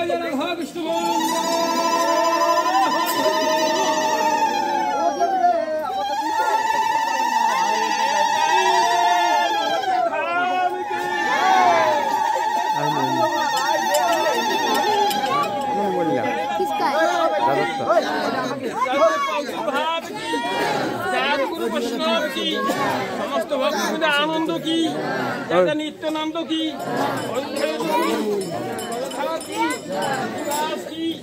जय राधा कृष्ण বৈষ্ণব কি সমস্ত ভক্তদের আনন্দ কি নিত্যানন্দ কি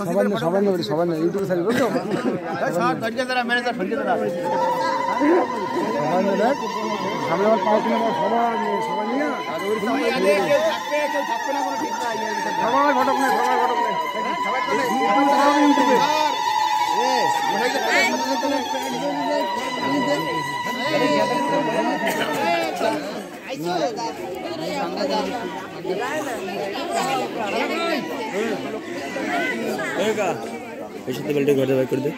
সবাই না সবাই না সবাই না ইউটিউবে ছাড়ি বুঝছ সবাই না দেখ সামনে আমার কিনা সবাই নিয়ে সবাই নিয়ে সবাই ঘটক নেই সবাই ঘটক নেই সবাই ইউটিউবে এর সাথে বেল্টে ঘরে বাই করে দে।